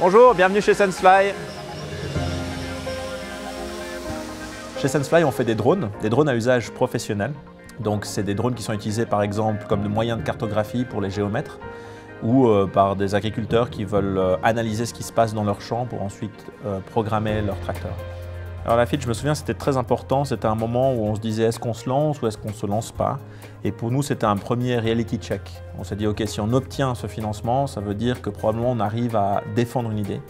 Bonjour, bienvenue chez SenseFly. Chez SenseFly, on fait des drones, des drones à usage professionnel. Donc, c'est des drones qui sont utilisés par exemple comme moyen de cartographie pour les géomètres ou euh, par des agriculteurs qui veulent euh, analyser ce qui se passe dans leur champ pour ensuite euh, programmer leur tracteur. Alors la FIT, je me souviens, c'était très important. C'était un moment où on se disait est-ce qu'on se lance ou est-ce qu'on ne se lance pas? Et pour nous, c'était un premier reality check. On s'est dit ok, si on obtient ce financement, ça veut dire que probablement on arrive à défendre une idée.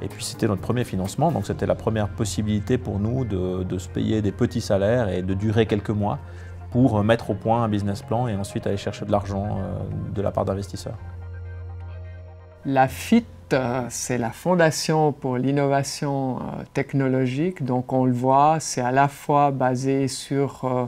Et puis c'était notre premier financement, donc c'était la première possibilité pour nous de, de, se payer des petits salaires et de durer quelques mois pour mettre au point un business plan et ensuite aller chercher de l'argent de la part d'investisseurs. La FIT, euh, c'est la Fondation pour l'innovation euh, technologique. Donc on le voit, c'est à la fois basé sur euh,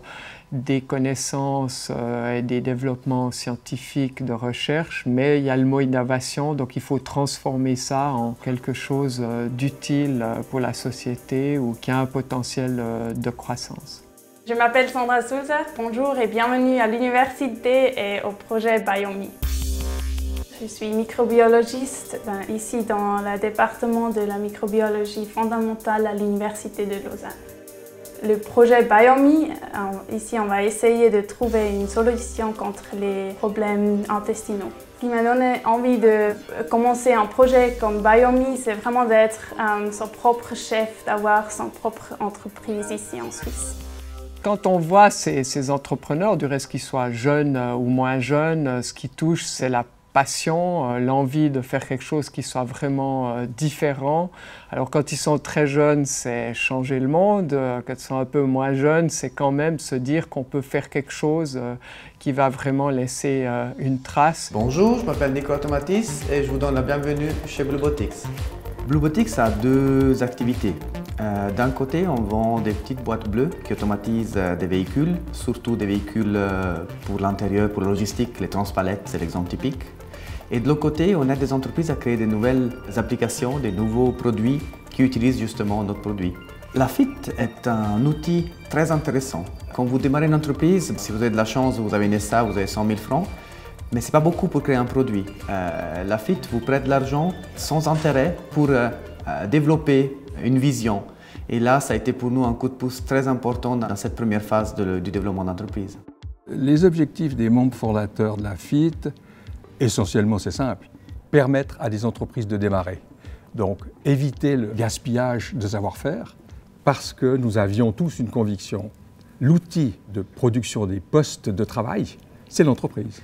des connaissances et des développements scientifiques de recherche, mais il y a le mot innovation, donc il faut transformer ça en quelque chose d'utile pour la société ou qui a un potentiel de croissance. Je m'appelle Sandra Souza, bonjour et bienvenue à l'université et au projet Biomi. Je suis microbiologiste ben, ici dans le département de la microbiologie fondamentale à l'Université de Lausanne. Le projet Biomi, euh, ici on va essayer de trouver une solution contre les problèmes intestinaux. Ce qui m'a donné envie de commencer un projet comme Biomi, c'est vraiment d'être euh, son propre chef, d'avoir son propre entreprise ici en Suisse. Quand on voit ces, ces entrepreneurs, du reste qu'ils soient jeunes euh, ou moins jeunes, ce qui touche, c'est la passion, euh, l'envie de faire quelque chose qui soit vraiment euh, différent. Alors quand ils sont très jeunes, c'est changer le monde. Euh, quand ils sont un peu moins jeunes, c'est quand même se dire qu'on peut faire quelque chose qui va vraiment laisser une trace. Bonjour, je m'appelle Nicolas Tomatis et je vous donne la bienvenue chez Bluebotics. Bluebotics a deux activités. D'un côté, on vend des petites boîtes bleues qui automatisent des véhicules, surtout des véhicules pour l'intérieur, pour la logistique, les transpalettes, c'est l'exemple typique. Et de l'autre côté, on a des entreprises à créer de nouvelles applications, des nouveaux produits qui utilisent justement notre produit. La FIT est un outil très intéressant. Quand vous démarrez une entreprise, si vous avez de la chance, vous avez une SA, vous avez 100 000 francs, mais ce n'est pas beaucoup pour créer un produit. Euh, la FIT vous prête de l'argent sans intérêt pour euh, euh, développer une vision. Et là, ça a été pour nous un coup de pouce très important dans cette première phase du développement d'entreprise. Les objectifs des membres fondateurs de la FIT, Essentiellement, c'est simple, permettre à des entreprises de démarrer. Donc, éviter le gaspillage de savoir-faire, parce que nous avions tous une conviction. L'outil de production des postes de travail, c'est l'entreprise.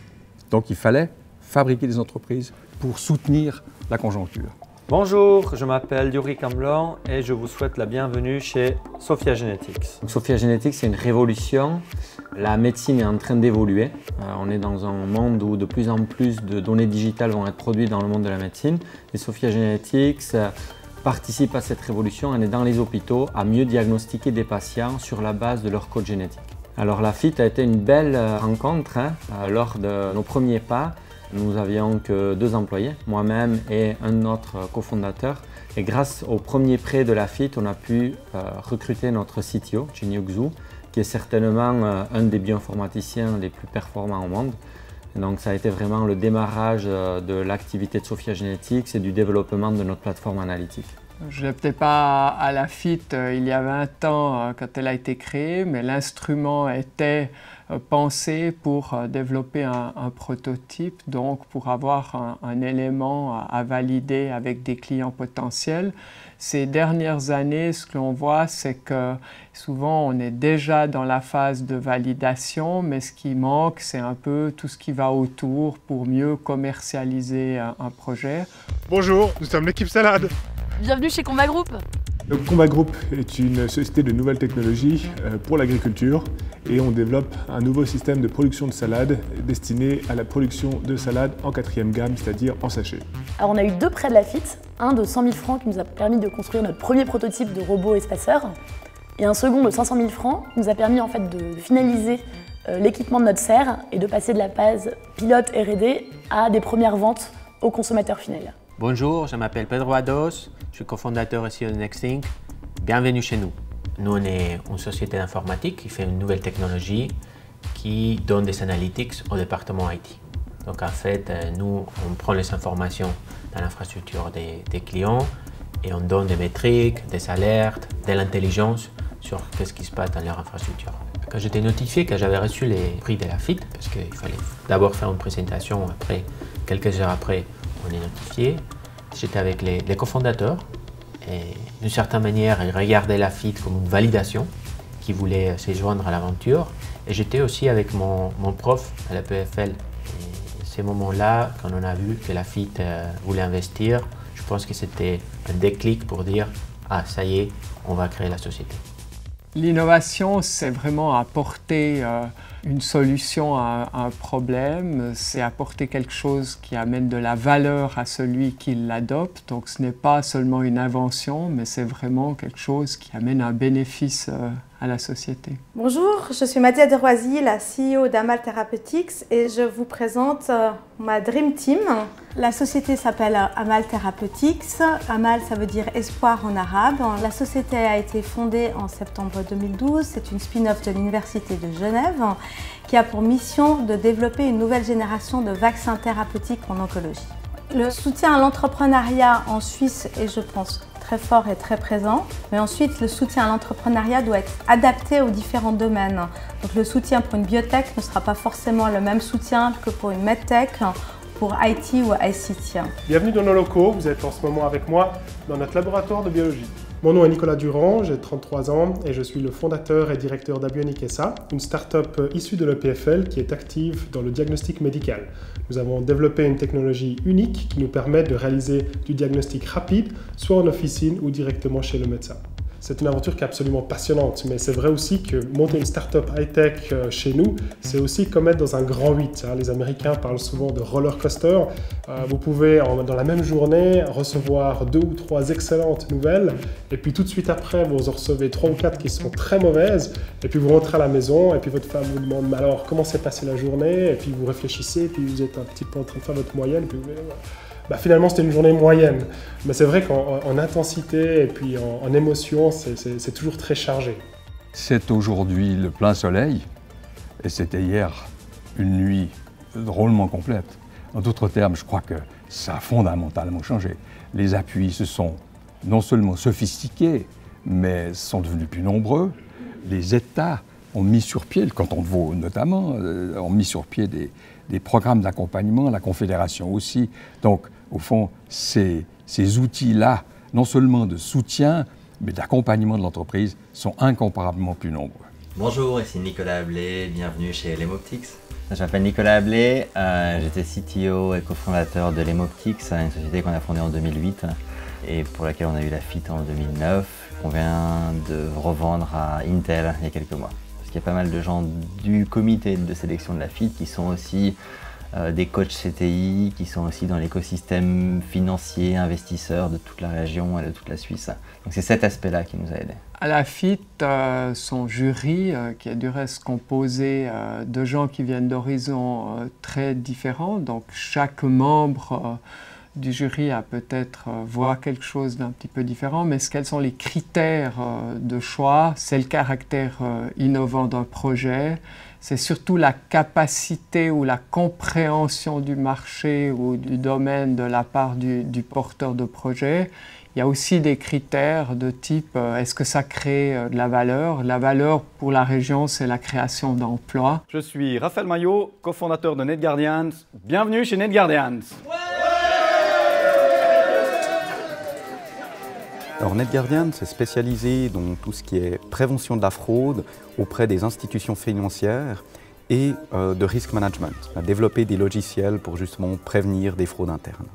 Donc, il fallait fabriquer des entreprises pour soutenir la conjoncture. Bonjour, je m'appelle Yuri Camblon et je vous souhaite la bienvenue chez Sophia Genetics. Sophia Genetics, c'est une révolution. La médecine est en train d'évoluer. Euh, on est dans un monde où de plus en plus de données digitales vont être produites dans le monde de la médecine. Et Sophia Genetics euh, participe à cette révolution. On est dans les hôpitaux à mieux diagnostiquer des patients sur la base de leur code génétique. Alors la FIT a été une belle euh, rencontre hein, lors de nos premiers pas. Nous avions que deux employés, moi-même et un autre cofondateur. Et grâce au premier prêt de la FIT, on a pu euh, recruter notre CTO, Jinyu Xu, qui est certainement euh, un des bioinformaticiens les plus performants au monde. donc ça a été vraiment le démarrage euh, de l'activité de Sophia Genetics et du développement de notre plateforme analytique. Je n'étais pas à la FIT il y a 20 ans quand elle a été créée, mais l'instrument était euh, pensé pour euh, développer un, prototype, donc pour avoir un, élément à, valider avec des clients potentiels. Ces dernières années, ce que l'on voit, c'est que souvent on est déjà dans la phase de validation, mais ce qui manque, c'est un peu tout ce qui va autour pour mieux commercialiser un projet. Bonjour, nous sommes l'équipe Salade. Bienvenue chez Combat Group. Combat Group est une société de nouvelles technologies euh, pour l'agriculture et on développe un nouveau système de production de salade destiné à la production de salade en quatrième gamme, c'est-à-dire en sachet. Alors on a eu deux prêts de la FIT, un de 100 000 francs qui nous a permis de construire notre premier prototype de robot espaceur et un second de 500 000 francs qui nous a permis en fait de finaliser euh, l'équipement de notre serre et de passer de la phase pilote R&D à des premières ventes au consommateur final. Bonjour, je m'appelle Pedro Ados, Je suis cofondateur ici de Nextlink. Bienvenue chez nous. Nous, on est une société d'informatique qui fait une nouvelle technologie qui donne des analytics au département IT. Donc en fait, euh, nous, on prend les informations dans l'infrastructure des, clients et on donne des métriques, des alertes, de l'intelligence sur ce qui se passe dans leur infrastructure. Quand j'étais notifié que j'avais reçu les prix de la FIT, parce qu'il fallait d'abord faire une présentation, après, quelques heures après, on est notifié, j'étais avec les, cofondateurs et d'une certaine manière, ils regardaient la FIT comme une validation qui voulait se joindre à l'aventure. Et j'étais aussi avec mon, prof à la PFL. Ces moments-là, quand on a vu que la FIT euh, voulait investir, je pense que c'était un déclic pour dire Ah, ça y est, on va créer la société. L'innovation, c'est vraiment apporter euh, une solution à, un problème, c'est apporter quelque chose qui amène de la valeur à celui qui l'adopte. Donc ce n'est pas seulement une invention, mais c'est vraiment quelque chose qui amène un bénéfice euh, à la société. Bonjour, je suis Mathia Deroisy, la CEO d'Amal Therapeutics et je vous présente euh, ma Dream Team. La société s'appelle Amal Therapeutics. Amal, ça veut dire espoir en arabe. La société a été fondée en septembre 2012. C'est une spin-off de l'Université de Genève qui a pour mission de développer une nouvelle génération de vaccins thérapeutiques en oncologie. Le soutien à l'entrepreneuriat en Suisse est, je pense, très fort et très présent. Mais ensuite, le soutien à l'entrepreneuriat doit être adapté aux différents domaines. Donc le soutien pour une biotech ne sera pas forcément le même soutien que pour une medtech, pour IT ou ICT. Bienvenue dans nos locaux, vous êtes en ce moment avec moi dans notre laboratoire de biologie. Mon nom est Nicolas Durand, j'ai 33 ans et je suis le fondateur et directeur d'Abionic SA, une start-up issue de l'EPFL qui est active dans le diagnostic médical. Nous avons développé une technologie unique qui nous permet de réaliser du diagnostic rapide, soit en officine ou directement chez le médecin c'est une aventure qui est absolument passionnante. Mais c'est vrai aussi que monter une start-up high-tech euh, chez nous, c'est aussi comme être dans un grand 8. Hein. Les Américains parlent souvent de roller coaster. Euh, vous pouvez, dans la même journée, recevoir deux ou trois excellentes nouvelles. Et puis tout de suite après, vous en recevez trois ou quatre qui sont très mauvaises. Et puis vous rentrez à la maison, et puis votre femme vous demande alors, comment s'est passée la journée? Et puis vous réfléchissez, et puis vous êtes un petit peu en train de faire votre moyenne. Puis vous bah, finalement c'était une journée moyenne. Mais c'est vrai qu'en intensité et puis en, émotion, c'est toujours très chargé. C'est aujourd'hui le plein soleil et c'était hier une nuit drôlement complète. En d'autres termes, je crois que ça a fondamentalement changé. Les appuis se sont non seulement sophistiqués, mais sont devenus plus nombreux. Les États ont mis sur pied, le canton de Vaud notamment, euh, ont mis sur pied des, des programmes d'accompagnement, la Confédération aussi. Donc, au fond, ces, ces outils-là, non seulement de soutien, mais d'accompagnement de l'entreprise, sont incomparablement plus nombreux. Bonjour, ici Nicolas Ablé, bienvenue chez Lemoptics. Je m'appelle Nicolas Ablé, euh, j'étais CTO et cofondateur de Lemoptics, une société qu'on a fondée en 2008 et pour laquelle on a eu la FIT en 2009, qu'on vient de revendre à Intel il y a quelques mois. Qu'il y a pas mal de gens du comité de sélection de la FIT qui sont aussi euh, des coachs CTI qui sont aussi dans l'écosystème financier, investisseurs de toute la région et de toute la Suisse. Donc c'est cet aspect-là qui nous a aidés. À la FIT, euh, son jury, euh, qui est du reste composé de gens qui viennent d'horizons très différents, donc chaque membre du jury a peut-être voit quelque chose d'un petit peu différent, mais quels sont les critères de choix? C'est le caractère innovant d'un projet, c'est surtout la capacité ou la compréhension du marché ou du domaine de la part du, porteur de projet. Il y a aussi des critères de type euh, est-ce que ça crée euh, de la valeur? La valeur pour la région, c'est la création d'emplois. Je suis Raphaël Maillot, cofondateur de NetGuardians. Bienvenue chez NetGuardians. Alors NetGuardian s'est spécialisé dans tout ce qui est prévention de la fraude auprès des institutions financières et euh, de risk management, à développer des logiciels pour justement prévenir des fraudes internes.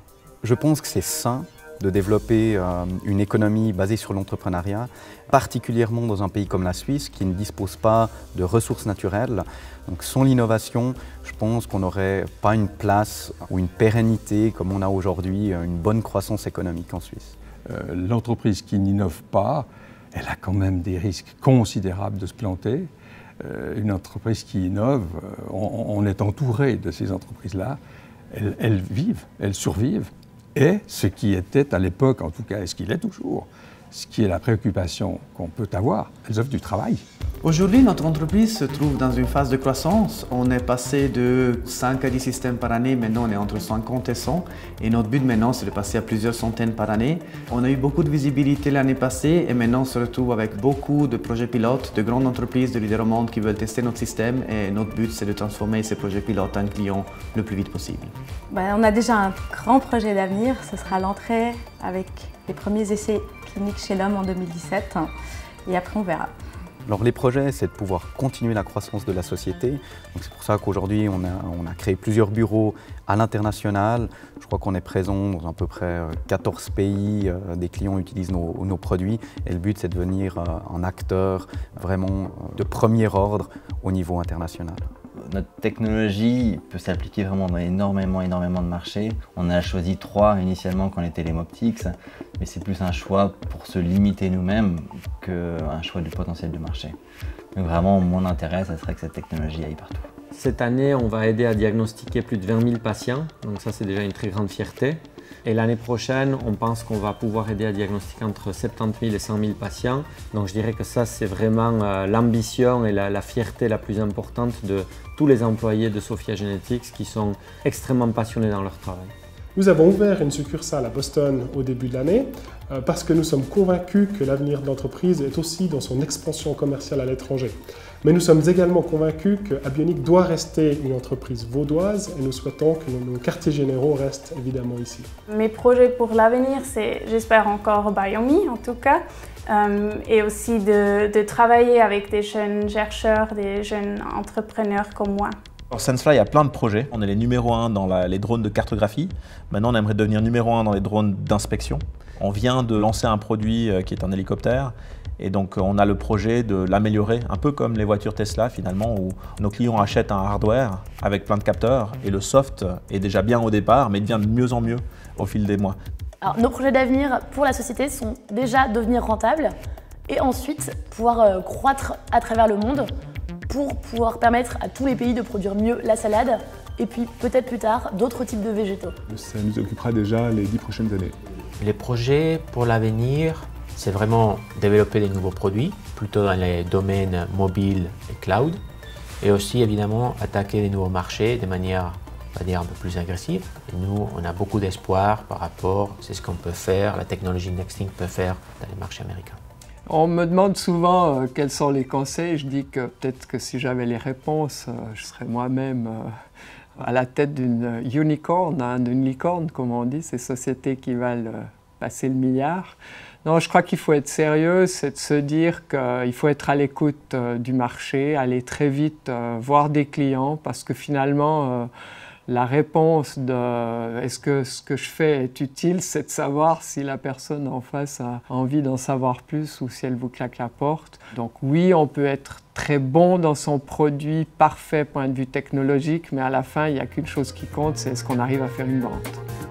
Je pense que c'est sain de développer euh, une économie basée sur l'entrepreneuriat, particulièrement dans un pays comme la Suisse qui ne dispose pas de ressources naturelles. Donc sans l'innovation, je pense qu'on n'aurait pas une place ou une pérennité comme on a aujourd'hui, une bonne croissance économique en Suisse. Euh, l'entreprise qui n'innove pas, elle a quand même des risques considérables de se planter. Euh, une entreprise qui innove, euh, on, est entouré de ces entreprises-là, elles, vivent, elles survivent, Et ce qui était à l'époque, en tout cas, et ce qu'il est toujours, ce qui est la préoccupation qu'on peut avoir, elles offrent du travail. Aujourd'hui, notre entreprise se trouve dans une phase de croissance. On est passé de 5 à 10 systèmes par année, maintenant on est entre 50 et 100. Et notre but maintenant, c'est de passer à plusieurs centaines par année. On a eu beaucoup de visibilité l'année passée et maintenant on se retrouve avec beaucoup de projets pilotes, de grandes entreprises de leaders au monde qui veulent tester notre système. Et notre but, c'est de transformer ces projets pilotes en clients le plus vite possible. Ben, on a déjà un grand projet d'avenir. Ce sera l'entrée avec les premiers essais cliniques chez l'homme en 2017. Et après, on verra. Alors les projets, c'est de pouvoir continuer la croissance de la société. C'est pour ça qu'aujourd'hui, on a, créé plusieurs bureaux à l'international. Je crois qu'on est présent dans à peu près 14 pays. Euh, des clients utilisent nos, nos produits. Et le but, c'est de devenir euh, un acteur vraiment euh, de premier ordre au niveau international notre technologie peut s'appliquer vraiment dans énormément, énormément de marchés. On a choisi trois initialement quand on était les Moptics, mais c'est plus un choix pour se limiter nous-mêmes qu'un choix du potentiel du marché. Donc vraiment, mon intérêt, ça serait que cette technologie aille partout. Cette année, on va aider à diagnostiquer plus de 20 000 patients, donc ça c'est déjà une très grande fierté. Et l'année prochaine, on pense qu'on va pouvoir aider à diagnostiquer entre 70 000 et 100 000 patients. Donc je dirais que ça, c'est vraiment euh, l'ambition et la, fierté la plus importante de tous les employés de Sophia Genetics qui sont extrêmement passionnés dans leur travail. Nous avons ouvert une succursale à Boston au début de l'année euh, parce que nous sommes convaincus que l'avenir de l'entreprise est aussi dans son expansion commerciale à l'étranger. Mais nous sommes également convaincus que Abionic doit rester une entreprise vaudoise et nous souhaitons que nos quartiers généraux restent évidemment ici. Mes projets pour l'avenir, c'est j'espère encore Biomi en tout cas, euh, et aussi de, de travailler avec des jeunes chercheurs, des jeunes entrepreneurs comme moi. Alors Sensefly a plein de projets. On est les numéro 1 dans la, les drones de cartographie. Maintenant, on aimerait devenir numéro 1 dans les drones d'inspection. On vient de lancer un produit euh, qui est un hélicoptère. Et donc, on a le projet de l'améliorer, un peu comme les voitures Tesla finalement, où nos clients achètent un hardware avec plein de capteurs et le soft est déjà bien au départ, mais il devient de mieux en mieux au fil des mois. Alors, nos projets d'avenir pour la société sont déjà devenir rentables et ensuite pouvoir euh, croître à travers le monde pour pouvoir permettre à tous les pays de produire mieux la salade et puis peut-être plus tard d'autres types de végétaux. Ça nous occupera déjà les dix prochaines années. Les projets pour l'avenir, c'est vraiment développer des nouveaux produits, plutôt dans les domaines mobile et cloud, et aussi évidemment attaquer des nouveaux marchés de manière on va dire un peu plus agressive. Et nous, on a beaucoup d'espoir par rapport, c'est ce qu'on peut faire, la technologie Nexting peut faire dans les marchés américains. On me demande souvent euh, quels sont les conseils. Je dis que peut-être que si j'avais les réponses, euh, je serais moi-même euh, à la tête d'une unicorn, hein, d'une licorne, comme on dit, ces sociétés qui valent passer le milliard. Non, je crois qu'il faut être sérieux, c'est de se dire qu'il faut être à l'écoute du marché, aller très vite voir des clients, parce que finalement, la réponse de est-ce que ce que je fais est utile, c'est de savoir si la personne en face a envie d'en savoir plus ou si elle vous claque la porte. Donc oui, on peut être très bon dans son produit, parfait point de vue technologique, mais à la fin, il n'y a qu'une chose qui compte, c'est est-ce qu'on arrive à faire une vente.